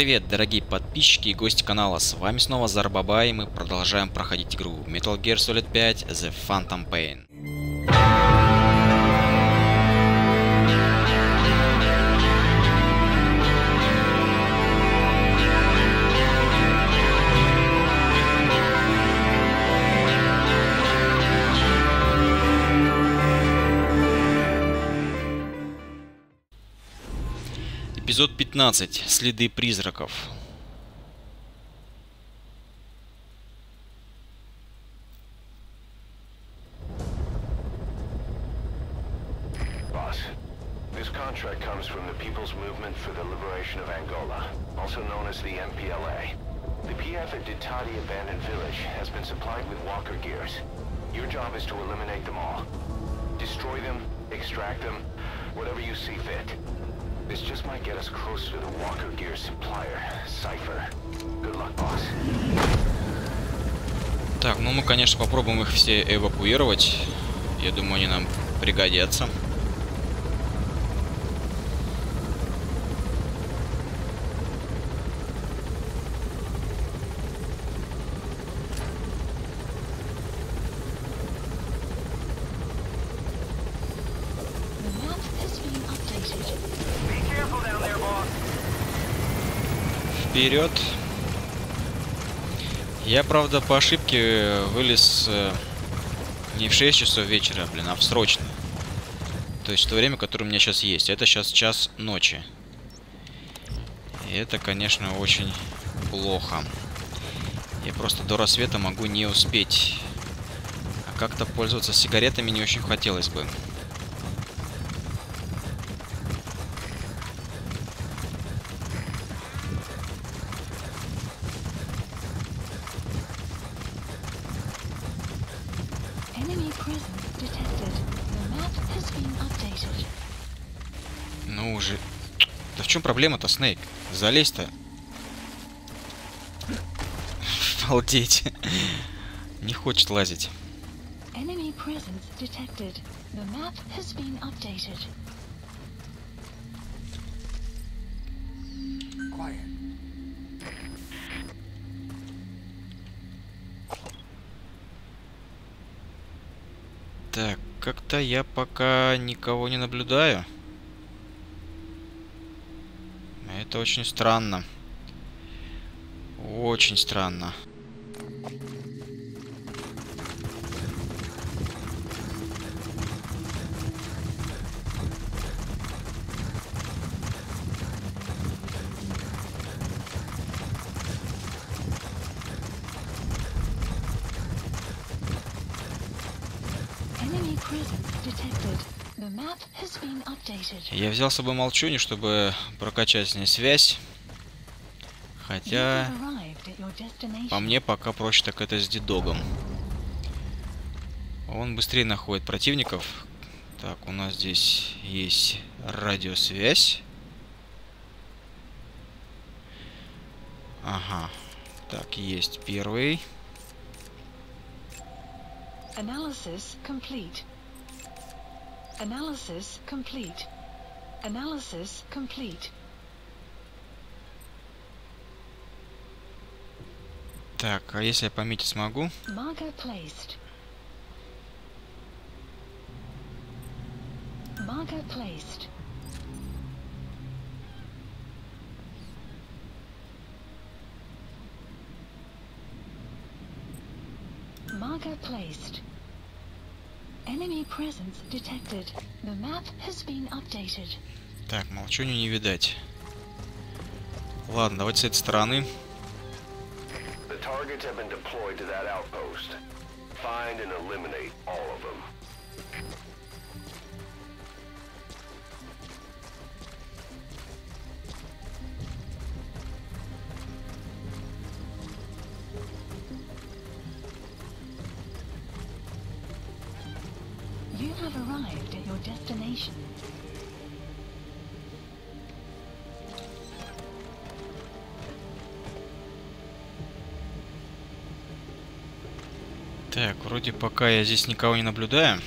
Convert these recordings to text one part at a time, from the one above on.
Привет, дорогие подписчики и гости канала, с вами снова Зарбаба, и мы продолжаем проходить игру Metal Gear Solid 5 The Phantom Pain. Эпизод 15. Следы призраков. Boss, this contract comes from the People's Movement for the Liberation of Angola, also known as the MPLA. The PF at Ditati Abandoned Village has been supplied with walker gears. Your job is to eliminate them all. Destroy them, extract them, whatever you see fit. This just might get us closer to the walker gear supplier, Cypher. Good luck, boss. Так, ну мы, конечно, попробуем их все эвакуировать. Я думаю, они нам пригодятся. The map has been updated. Be careful down there, boss. Вперед. Я, правда, по ошибке вылез э, не в 6 часов вечера, блин, а в срочно. То есть то время, которое у меня сейчас есть. Это сейчас час ночи. И это, конечно, очень плохо. Я просто до рассвета могу не успеть. А как-то пользоваться сигаретами не очень хотелось бы. Enemy presence detected. The map has been updated. Ну уже. Да в чем проблема-то, Снейк? Залезь-то. Обалдеть. Не хочет лазить. Так, как-то я пока никого не наблюдаю. Это очень странно. Очень странно. Я взял с собой молчуни, чтобы прокачать с ней связь. Хотя, по мне, пока проще так это с дедогом. Он быстрее находит противников. Так, у нас здесь есть радиосвязь. Ага. Так, есть первый. Analysis complete. Analysis complete. Analysis complete. Так, а если я пометить смогу? Marker placed. Marker placed. Marker placed. Enemy presence detected. The map has been updated. Так, молчуню не видать. Ладно, давайте с этой стороны. Find and eliminate all of them. Вроде пока я здесь никого не наблюдаю.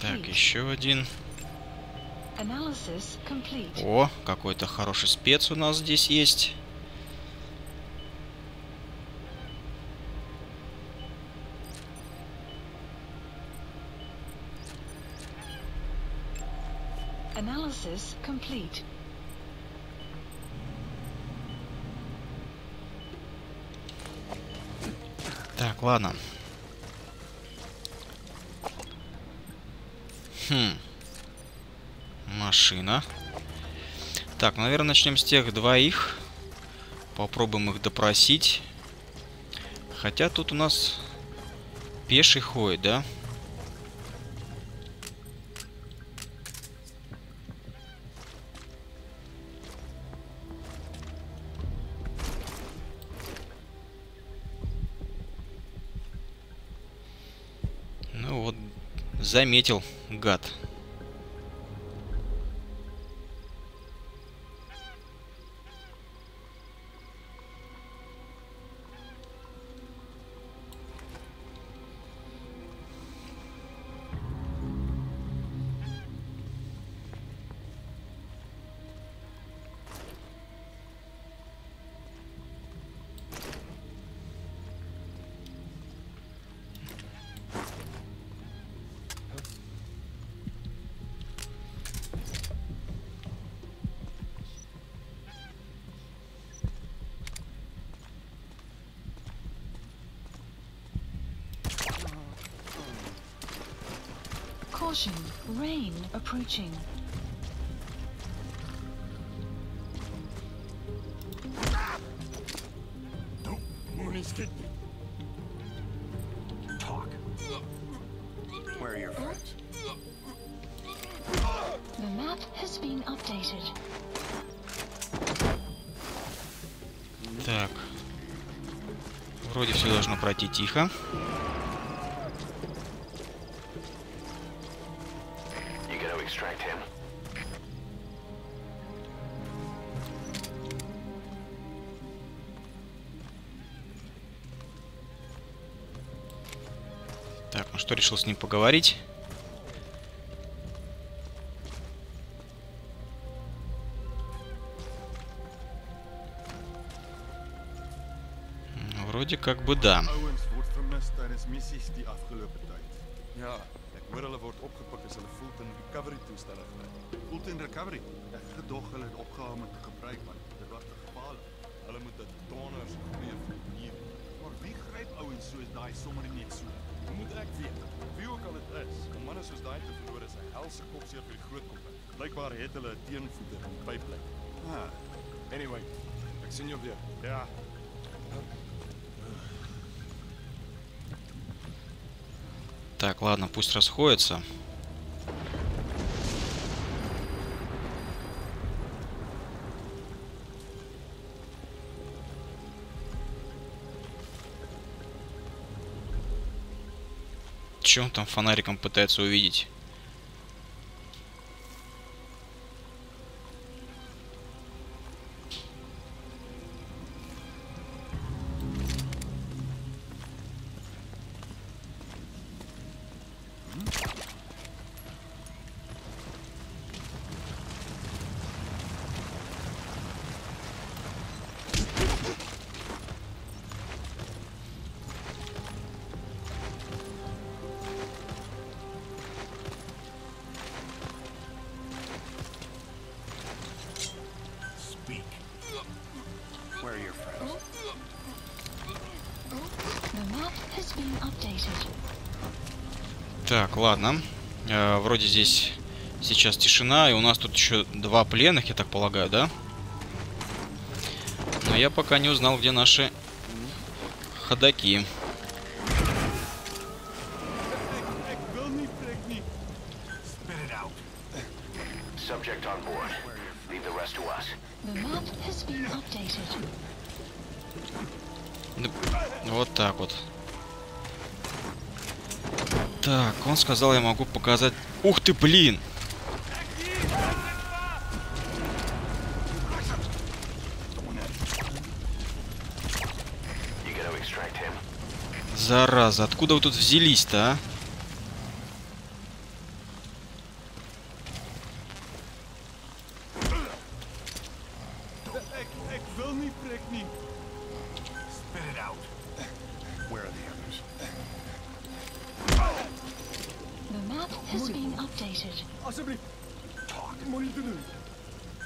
Так, еще один. О, какой-то хороший спец у нас здесь есть. Analysis complete. Так, ладно. Хм. Машина. Так, наверное, начнем с тех двоих. Попробуем их допросить. Хотя тут у нас пеший ходит, да? Ну заметил, гад. Caution, rain approaching. Talk. Where are your friends? The map has been updated. Так. Вроде все должно пройти тихо. Что, решил с ним поговорить. Ну, Вроде как бы да. Ja, ek hoor hulle word opgepik as hulle Fulton Recovery toestelle gebruik. Fulton Recovery? Ek gedog hulle het dit te gebruik man. Dit was te gevaarlik. Hulle moet 'n donors greef hier. Maar wie gryp ouens soos daai sommer net so? Hoe moet ek weet? Wie ook al dit is, om manne soos daai te verloor is 'n helse kopseer vir die groot kompanie. Blykbaar het hulle 'n teenvoeter in die pyplyn. Ah. Anyway, ek sien jou weer. Ja, Так, ладно, пусть расходятся. Че он там фонариком пытается увидеть? Так, ладно. Э, вроде здесь сейчас тишина, и у нас тут еще два пленных, я так полагаю, да? Но я пока не узнал, где наши ходаки. сказал, я могу показать... Ух ты, блин! Зараза, откуда вы тут взялись-то, а? Where are the others? Has been updated. Asseblief. Talk.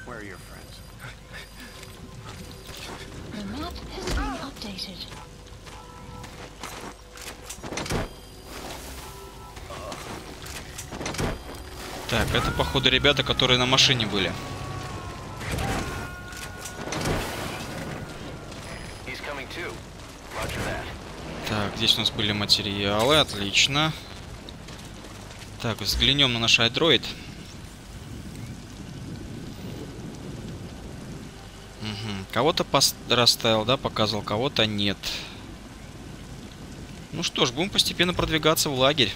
Where are your friends? The map has been updated. Так, это походу ребята, которые на машине были. Так, здесь у нас были материалы, отлично. Так, взглянем на наш iDroid. Мгм, Кого-то расставил, да, показывал, кого-то нет. Ну что ж, будем постепенно продвигаться в лагерь.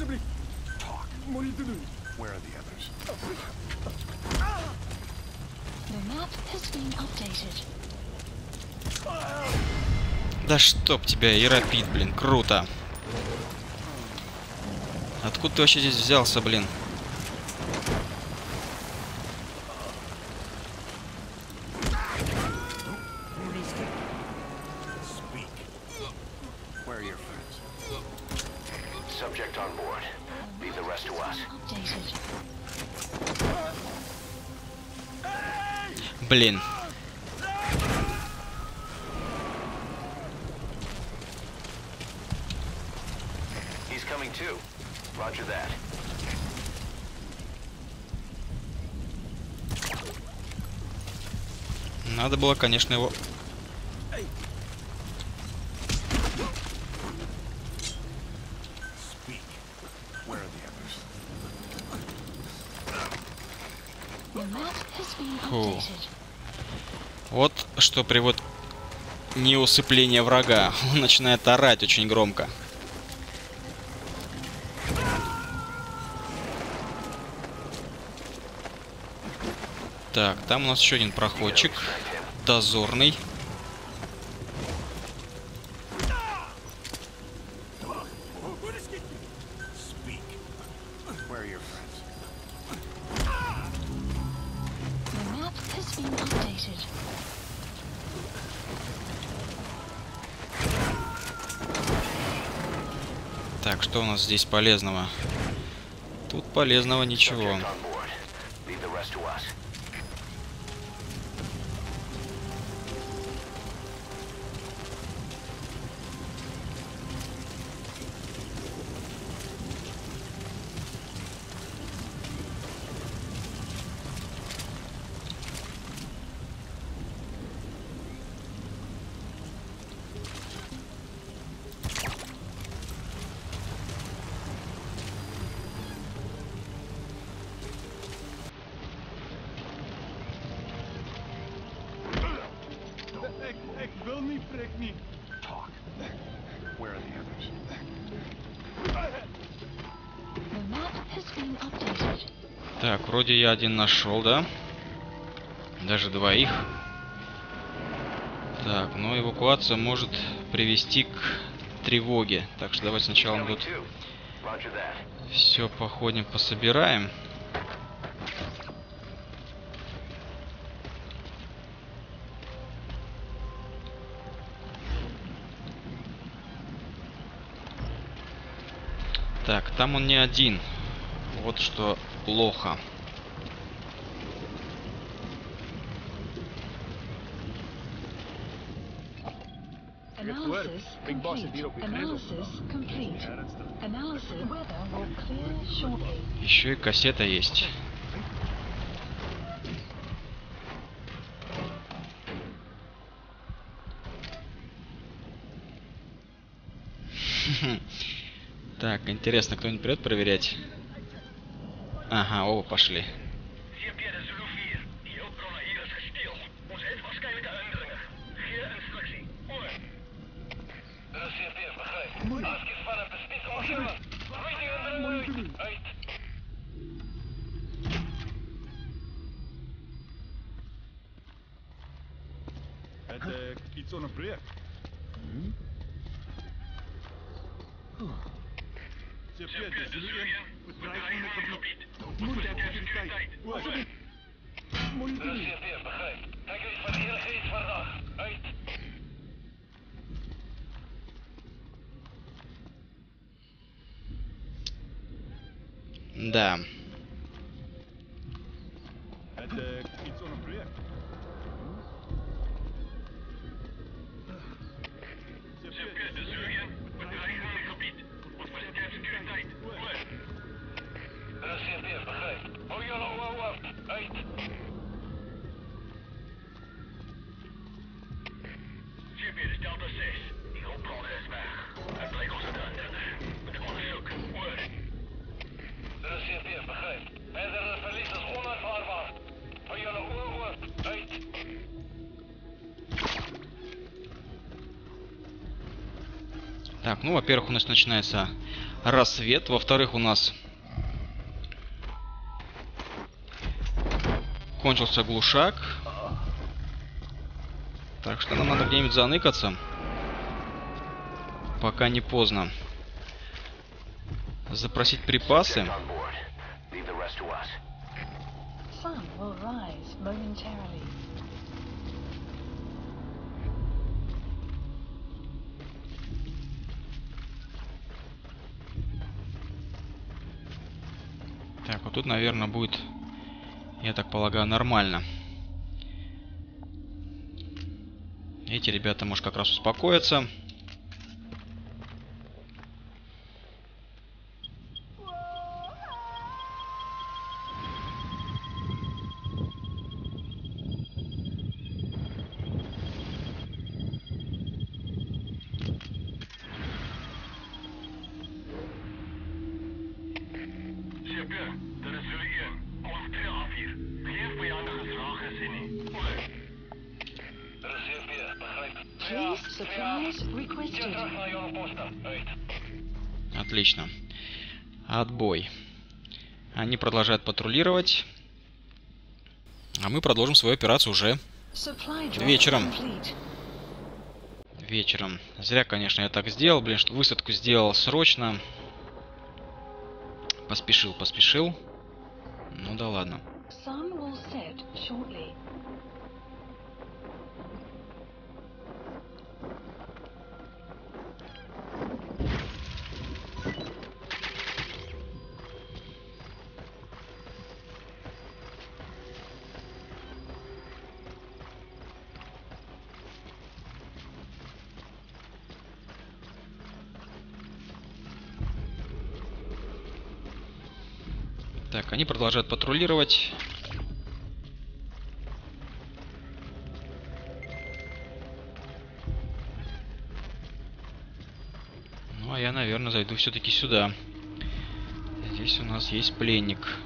Talk. Moenie dit doen. Where are the others? The map has been updated. Да чтоб тебя, Ирапид, блин, круто. Откуда ты вообще здесь взялся, блин? Блин. Надо было, конечно, его... Speak. Where are the others? The map has been Фу. updated. Что приводит неусыпление врага. Он начинает орать очень громко. Так, там у нас еще один проходчик. Дозорный. Что у нас здесь полезного? Тут полезного ничего. Вроде я один нашел, да? Даже двоих. Так, но эвакуация может привести к тревоге. Так что давайте сначала мы тут все походим, пособираем. Так, там он не один. Вот что плохо. Analysis complete. Еще и кассета есть. Так, интересно, кто-нибудь придет проверять? Ага, оба пошли. In die gebied. Moet dit sekuriteit. Oor. Monitor. CP, begryp. Kyk uit van enigiets vandag. Uit. Да. Het ну, во-первых, у нас начинается рассвет. Во-вторых, у нас кончился глушак. Так что нам надо где-нибудь заныкаться. Пока не поздно. Запросить припасы. Sun will rise momentarily. Так, вот тут, наверное, будет, я так полагаю, нормально. Эти ребята, может, как раз успокоятся. Они продолжают патрулировать. А мы продолжим свою операцию уже Вечером. вечером. Зря, конечно, я так сделал, блин, что высадку сделал срочно. Поспешил, поспешил. Ну да ладно. Они продолжают патрулировать. Ну, а я, наверное, зайду все-таки сюда. Здесь у нас есть пленник,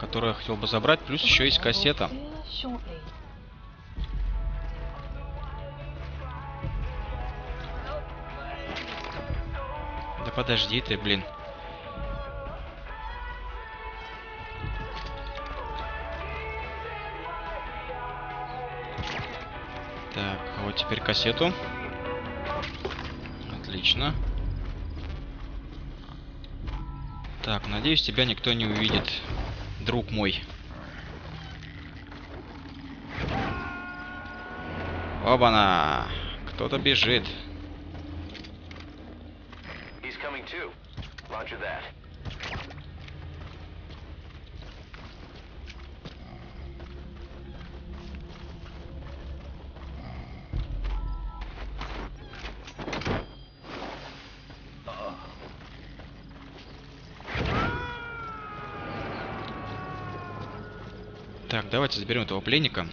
который я хотел бы забрать. Плюс еще есть кассета. Да подожди ты, блин. Теперь кассету. Отлично. Так, надеюсь, тебя никто не увидит, друг мой. Оба-на! Кто-то бежит. Давайте заберем этого пленника.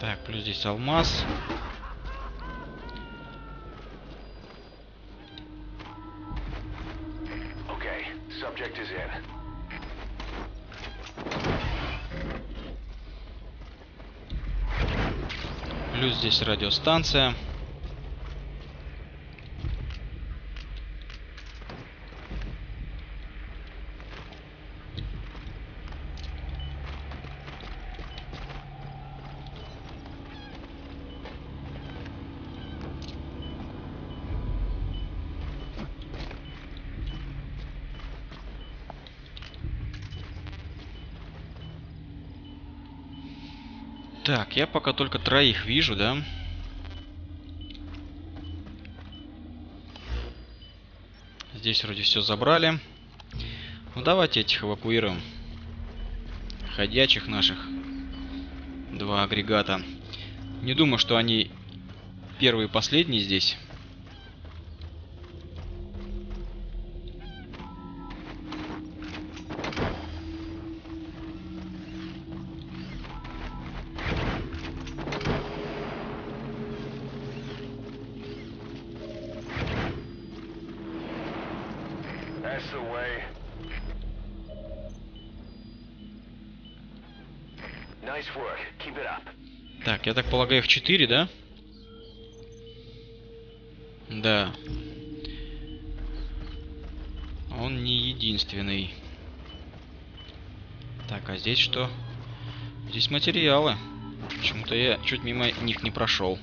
Так, плюс здесь алмаз. Радиостанция. Так, я пока только троих вижу, да? Здесь вроде все забрали. Ну давайте этих эвакуируем. Ходячих наших. Два агрегата. Не думаю, что они первые и последние здесь. Я так полагаю, их 4, да? Да. Он не единственный. Так, а здесь что? Здесь материалы. Почему-то я чуть мимо них не прошел.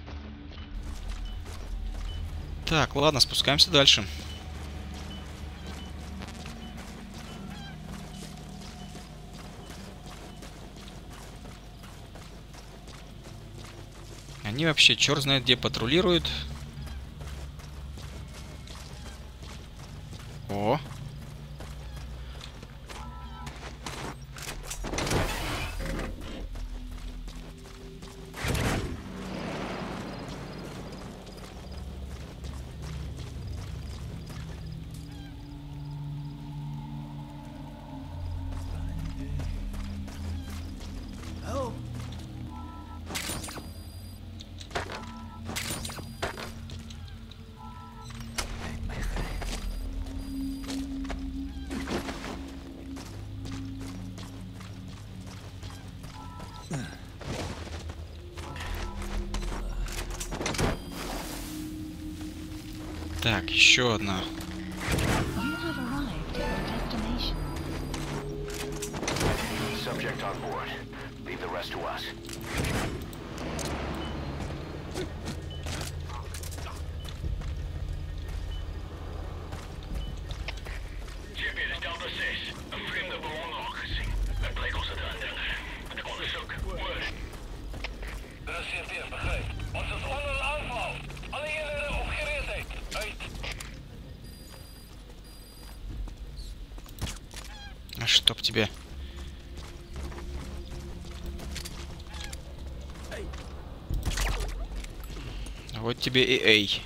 Так, ладно, спускаемся дальше. Они вообще черт знает где патрулируют. Еще одна. Чтоб тебе. Вот тебе и эй.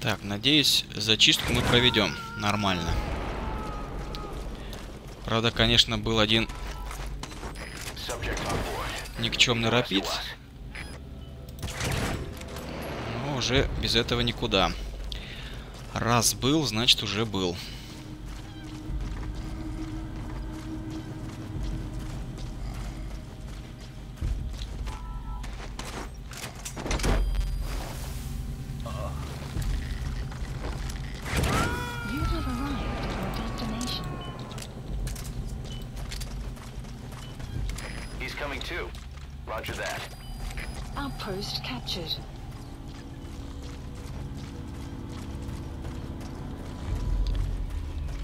Так, надеюсь, зачистку мы проведем нормально. Правда, конечно, был один. Никчемный рапид. Но уже без этого никуда. Раз был, значит уже был.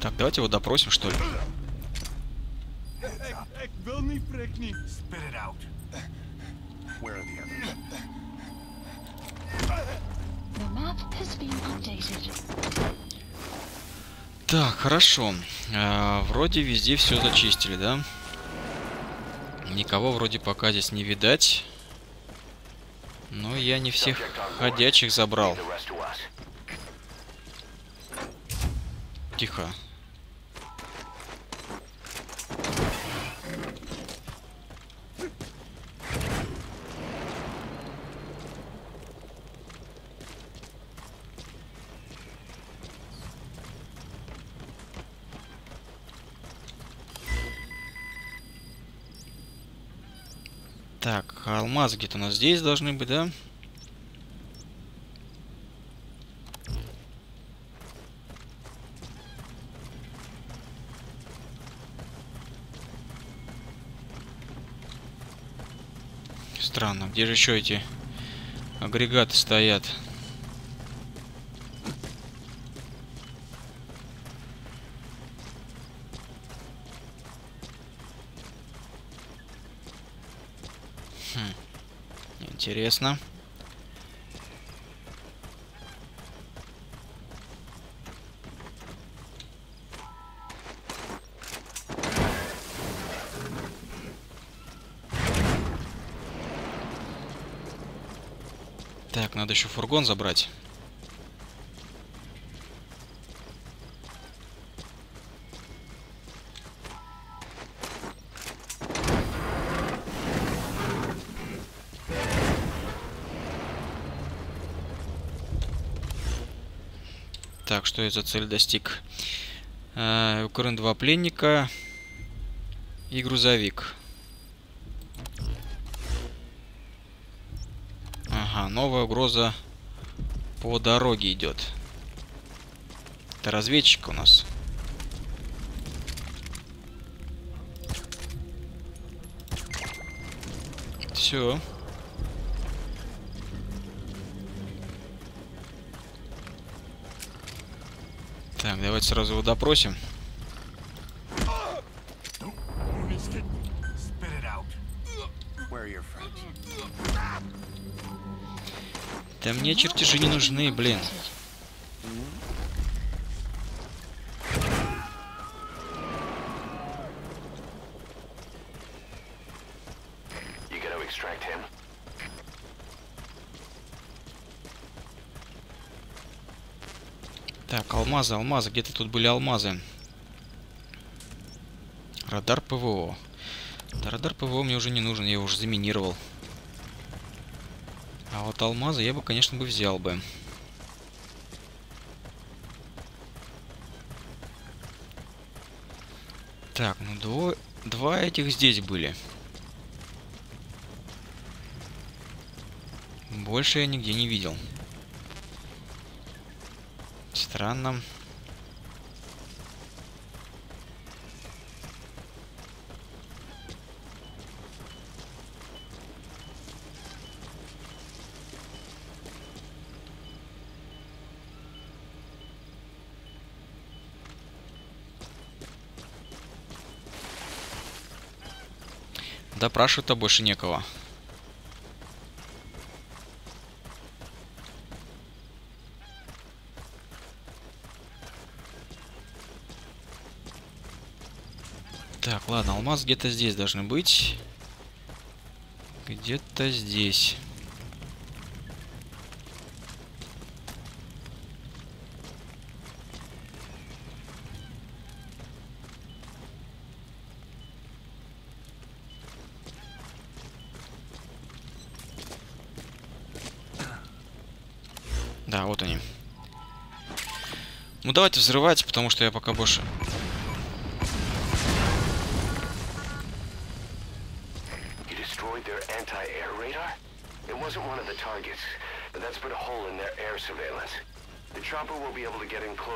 Так, давайте его допросим, что ли. Так, хорошо. А, вроде везде все зачистили, да? Никого вроде пока здесь не видать. Но я не всех ходячих забрал. Тихо. Так, алмаз где-то у нас здесь должны быть, да? Странно, где же еще эти агрегаты стоят? Хм. Интересно. Так, надо еще фургон забрать. Что я за цель достиг? Э, Укрын два пленника и грузовик. Ага, новая угроза по дороге идет. Это разведчик у нас. Все. Давайте сразу его допросим. Да мне чертежи не нужны, блин. You gotta extract him. Так, алмазы, алмазы. Где-то тут были алмазы. Радар ПВО. Да, радар ПВО мне уже не нужен, я его уже заминировал. А вот алмазы я бы, конечно, бы взял бы. Так, ну дво... два этих здесь были. Больше я нигде не видел. Странно. Допрашивать-то больше некого. Так, ладно, алмаз где-то здесь должны быть. Где-то здесь. Да, вот они. Ну давайте взрывать, потому что я пока больше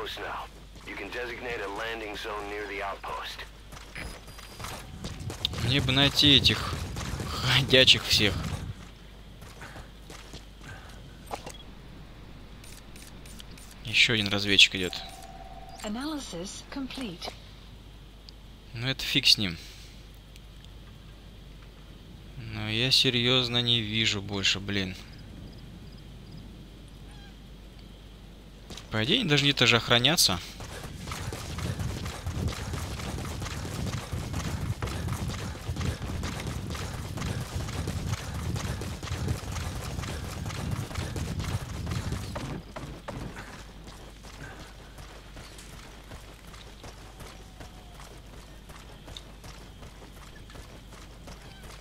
close now. You can designate a landing zone near the outpost. Мне бы найти этих ходячих всех. Еще один разведчик идет. Analysis complete. Ну это фиг с ним. Но я серьезно не вижу больше, блин. По идее, они должны где-то же охраняться.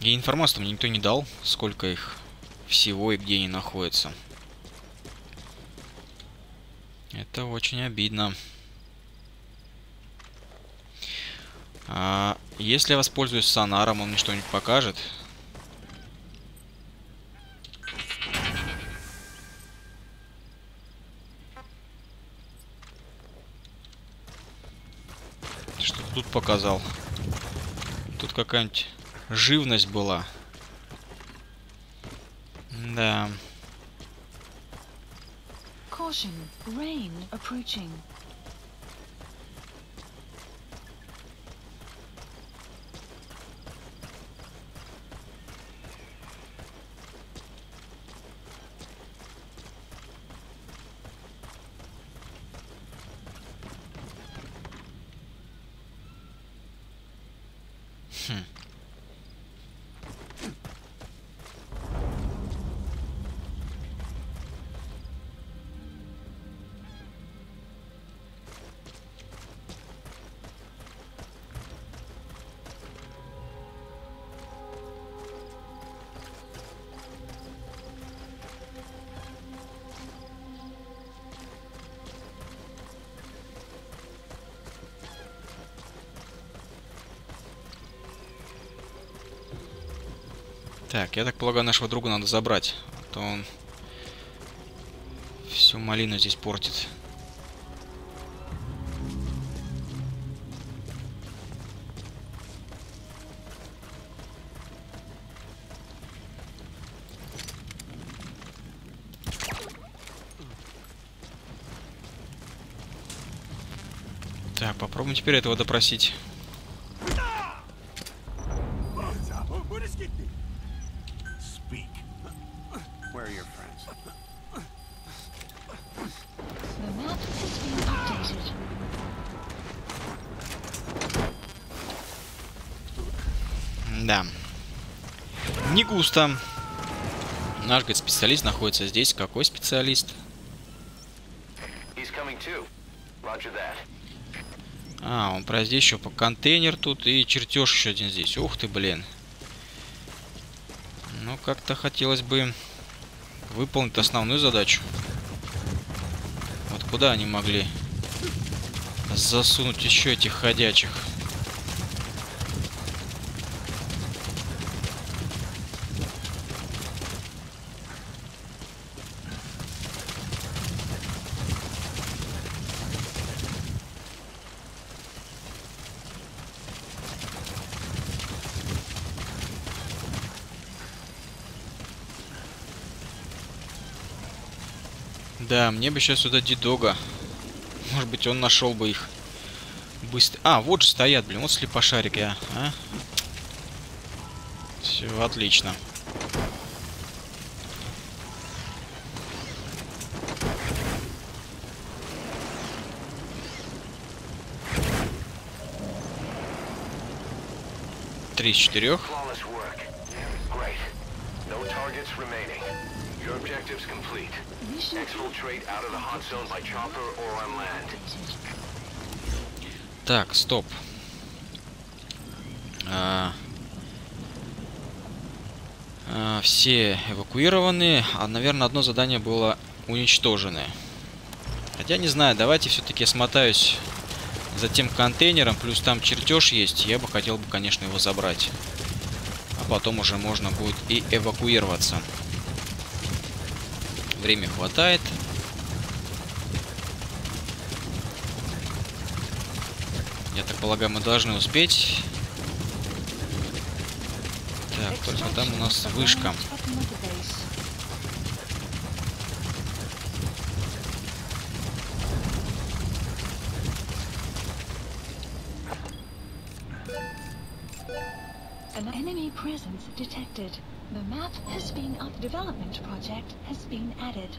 И информацию мне никто не дал, сколько их всего и где они находятся. Это очень обидно. А, если я воспользуюсь сонаром, он мне что-нибудь покажет. Что тут показал? Тут какая-нибудь живность была. Да. Caution, rain approaching. Hmm. Так, я так полагаю, нашего друга надо забрать. А то он всю малину здесь портит. Так, попробуем теперь этого допросить. Не густо. Наш, говорит, специалист находится здесь. Какой специалист? He's coming too. Roger that. А, он про здесь еще по контейнер тут и чертеж еще один здесь. Ух ты, блин. Ну, как-то хотелось бы выполнить основную задачу. Вот куда они могли засунуть еще этих ходячих? Да, мне бы сейчас сюда дидога. Может быть, он нашел бы их быстро. А, вот же стоят, блин, вот слепошарики, а. а? Все, отлично. Три из четырех. Your objective's complete. Exfiltrate out of the hot zone by chopper or on land. Так, стоп. А, а, все эвакуированы, а, наверное, одно задание было уничтожено. Хотя не знаю, давайте все-таки смотаюсь за тем контейнером, плюс там чертеж есть, я бы хотел бы, конечно, его забрать. А потом уже можно будет и эвакуироваться. Время хватает. Я так полагаю, мы должны успеть. Так, только там у нас вышка. detected. The map has been up. Development project has been added.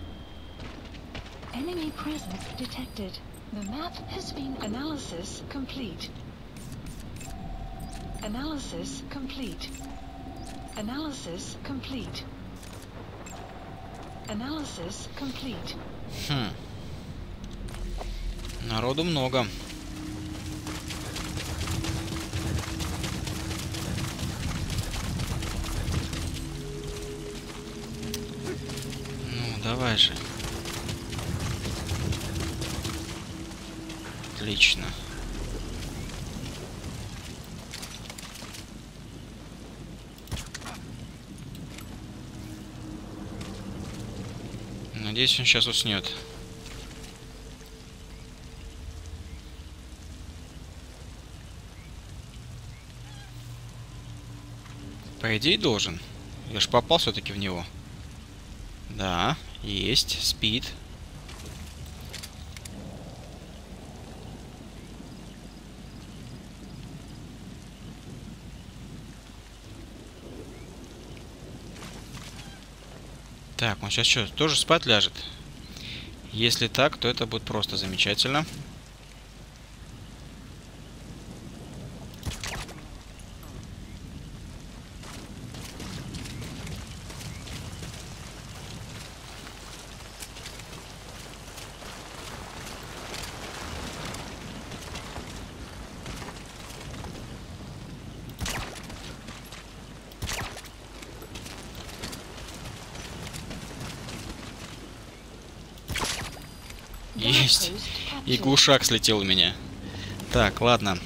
Enemy presence detected. The map has been analysis complete. Analysis complete. Analysis complete. Analysis complete. Хм. Народу много. Давай же. Отлично. Надеюсь, он сейчас уснет. По идее должен. Я же попал все-таки в него. Да, есть, спит. Так, он сейчас что, тоже спать ляжет? Если так, то это будет просто замечательно. Есть. И глушак слетел у меня. Так, ладно.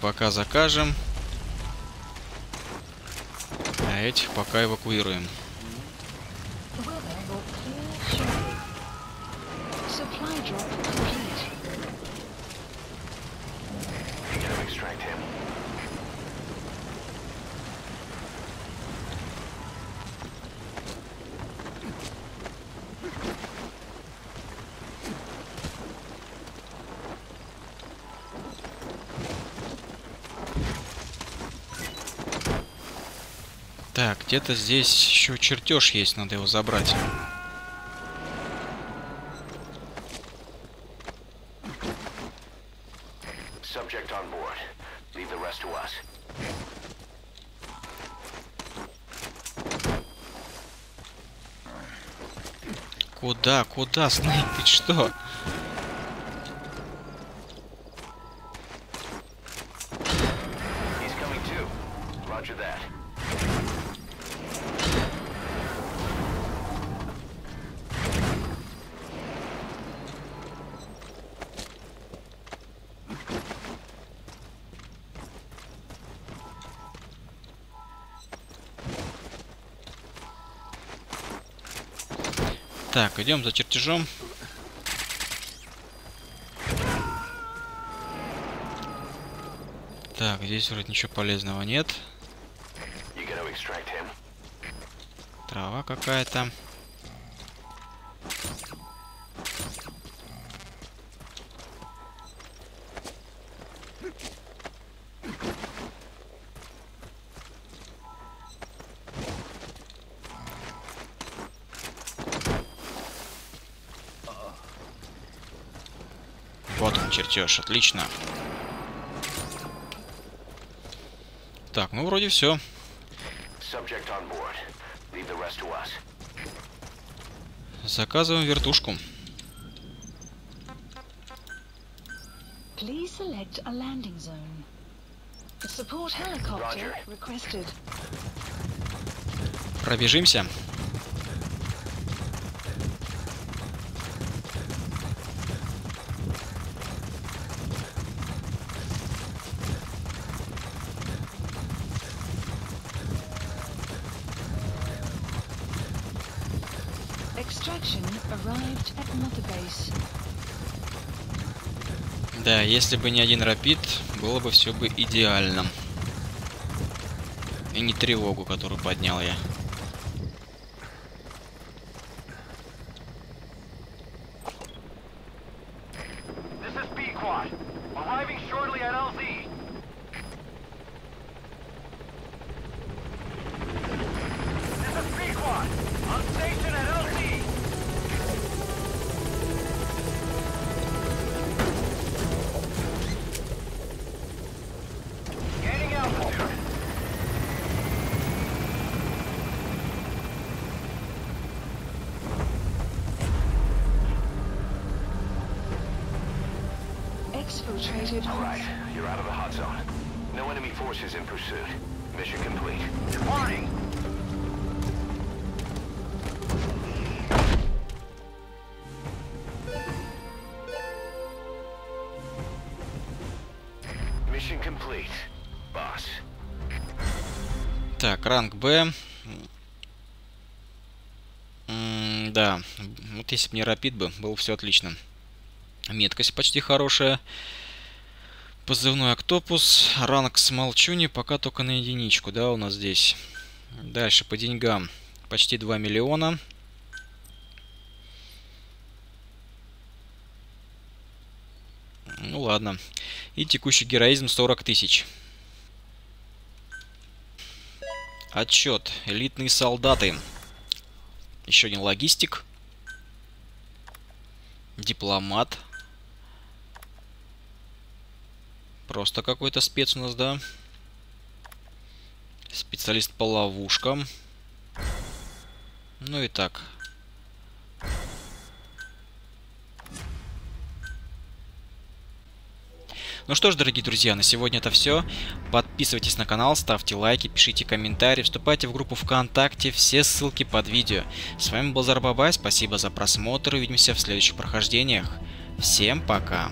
Пока закажем. А этих пока эвакуируем. Где-то здесь еще чертеж есть, надо его забрать. Куда, куда, Снейк, ты что? He's coming too. Roger that. Так, идем за чертежом. Так, здесь вроде ничего полезного нет. Трава какая-то. Чертеж, отлично. Так, ну вроде все. Заказываем вертушку. Please select a landing zone. The support helicopter Roger. requested. Пробежимся. Да, если бы не один рапид, было бы все бы идеально. И не тревогу, которую поднял я. Так, ранг Б. Да, вот если бы не рапид бы, было все отлично. Меткость почти хорошая. Позывной Октопус. Ранг с Молчуни пока только на единичку, да, у нас здесь. Дальше по деньгам. Почти 2 миллиона. Ну ладно. И текущий героизм 40 тысяч. Отчет. Элитные солдаты. Еще один логистик. Дипломат. Просто какой-то спец у нас, да? Специалист по ловушкам. Ну и так. Ну что ж, дорогие друзья, на сегодня это все. Подписывайтесь на канал, ставьте лайки, пишите комментарии, вступайте в группу ВКонтакте, все ссылки под видео. С вами был Зарбабай, спасибо за просмотр, увидимся в следующих прохождениях. Всем пока!